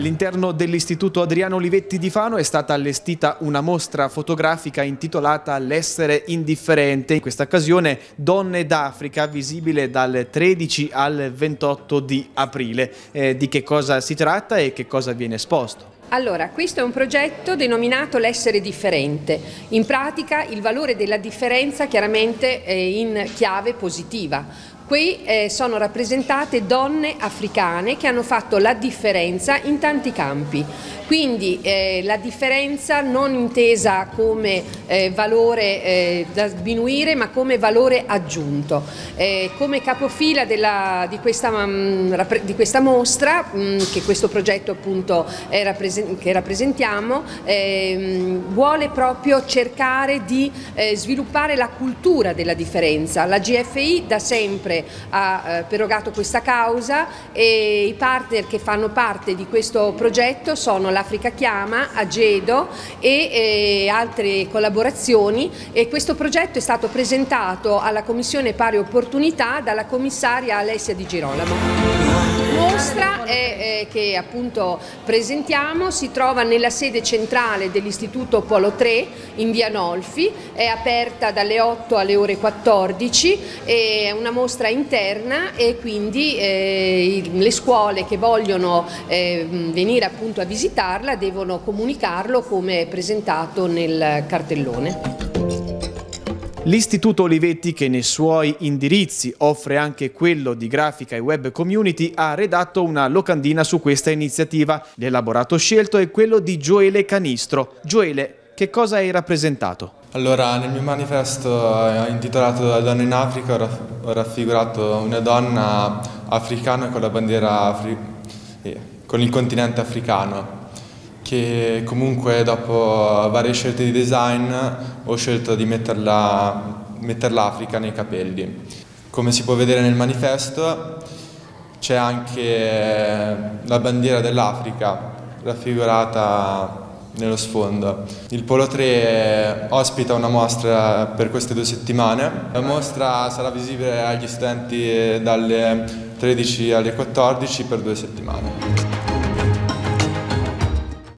All'interno dell'Istituto Adriano Olivetti di Fano è stata allestita una mostra fotografica intitolata L'essere indifferente. In questa occasione Donne d'Africa, visibile dal 13 al 28 di aprile. Eh, di che cosa si tratta e che cosa viene esposto? Allora, questo è un progetto denominato l'essere differente. In pratica il valore della differenza chiaramente in chiave positiva. Qui eh, sono rappresentate donne africane che hanno fatto la differenza in tanti campi. Quindi eh, la differenza non intesa come eh, valore eh, da sminuire ma come valore aggiunto. Eh, come capofila della, di, questa, mh, mm, di, questa, mostra, mh, mm, che questo progetto appunto rappresent che rappresentiamo, ehm, vuole proprio cercare di eh, sviluppare la cultura della differenza. La GFI da sempre ha eh, perogato questa causa e i partner che fanno parte di questo progetto sono la l'Africa Chiama, Agedo e eh, altre collaborazioni e questo progetto è stato presentato alla Commissione Pari Opportunità dalla commissaria Alessia Di Girolamo mostra è, è, che appunto presentiamo. Si trova nella sede centrale dell'Istituto Polo 3 in via Nolfi, è aperta dalle 8 alle ore 14, è una mostra interna e quindi eh, le scuole che vogliono eh, venire appunto a visitarla devono comunicarlo come presentato nel cartellone. L'Istituto Olivetti, che nei suoi indirizzi offre anche quello di grafica e web community, ha redatto una locandina su questa iniziativa. L'elaborato scelto è quello di Gioele Canistro. Gioele, che cosa hai rappresentato? Allora, nel mio manifesto eh, intitolato Donna in Africa ho raffigurato una donna africana con la bandiera eh, con il continente africano che comunque dopo varie scelte di design ho scelto di metterla, metter l'Africa nei capelli. Come si può vedere nel manifesto c'è anche la bandiera dell'Africa raffigurata nello sfondo. Il Polo 3 ospita una mostra per queste due settimane. La mostra sarà visibile agli studenti dalle 13 alle 14 per due settimane.